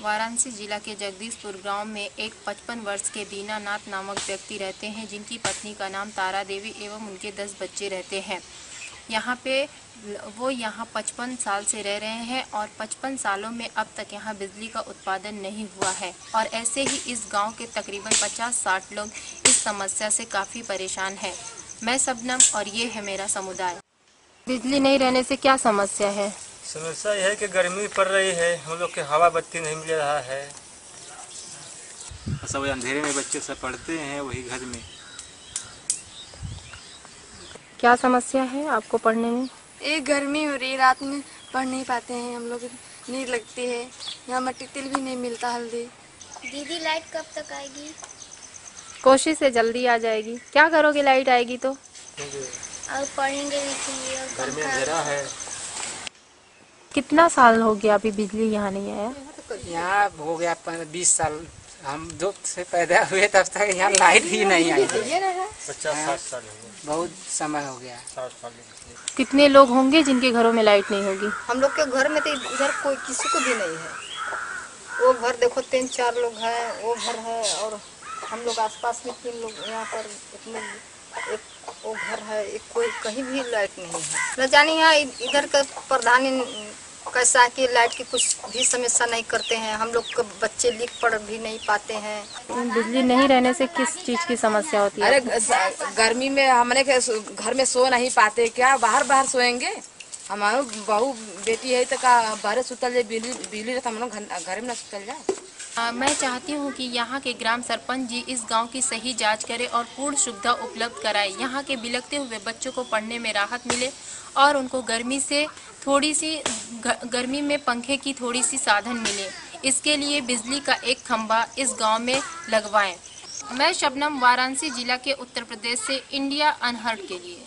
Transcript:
वाराणसी जिला के जगदीशपुर गाँव में एक 55 वर्ष के दीनानाथ नामक व्यक्ति रहते हैं, जिनकी पत्नी का नाम तारा देवी एवं उनके 10 बच्चे रहते हैं। यहाँ पे वो यहाँ 55 साल से रह रहे हैं और 55 सालों में अब तक यहाँ बिजली का उत्पादन नहीं हुआ है। और ऐसे ही इस गाँव के तकरीबन 50-60 लोग इस समस्या से काफ़ी परेशान हैं। मैं सबनम और ये है मेरा समुदाय। बिजली नहीं रहने से क्या समस्या है? समस्या यह है कि गर्मी पड़ रही है हम लोग के हवा बत्ती नहीं मिल रहा है। सब अंधेरे में बच्चे सब पढ़ते हैं वही घर में। क्या समस्या है आपको पढ़ने में? एक गर्मी हो रही है रात में पढ़ नहीं पाते हैं हम लोग नींद लगती है। यहाँ मट्टी तिल भी नहीं मिलता हल्दी। दीदी लाइट कब तक आएगी? कोशिश है जल्दी आ जाएगी। क्या करोगे लाइट आएगी तो? और पढ़ेंगे लिखेंगे और घर में अंधेरा है। कितना साल हो गया अभी बिजली यहाँ नहीं आया? यहाँ हो गया बीस साल। हम जब से पैदा हुए तब तक यहाँ लाइट ही नहीं आई पचास साठ साल हो गए बहुत समय हो गया। कितने लोग होंगे जिनके घरों में लाइट नहीं होगी? हम लोग के घर में तो इधर कोई किसी को भी नहीं है। वो घर देखो तीन चार लोग हैं वो घर है और हम लोग आसपास में तीन लोग यहाँ पर इतने एक वो घर है एक कोई कहीं भी लाइट नहीं है। न जानी यहाँ इधर का प्रधान कैसा है कि लाइट की कुछ भी समस्या नहीं करते हैं हम लोग के बच्चे लिख पढ़ भी नहीं पाते हैं। बिजली नहीं रहने से किस चीज़ की समस्या होती है? अरे गर्मी में हमने के घर में सो नहीं पाते क्या बाहर बाहर सोएँगे? हमारे बहू बेटी है तो का बाहर सुतल जाए बिजली बिजली रहता हम लोग घर घर में ना सुतल जाए। आ, मैं चाहती हूँ कि यहाँ के ग्राम सरपंच जी इस गाँव की सही जाँच करें और पूर्ण सुविधा उपलब्ध कराएँ। यहाँ के बिलकते हुए बच्चों को पढ़ने में राहत मिले और उनको गर्मी से थोड़ी सी गर्मी में पंखे की थोड़ी सी साधन मिले। इसके लिए बिजली का एक खंभा इस गाँव में लगवाएँ। मैं शबनम वाराणसी जिला के उत्तर प्रदेश से इंडिया अनहर्ड के लिए।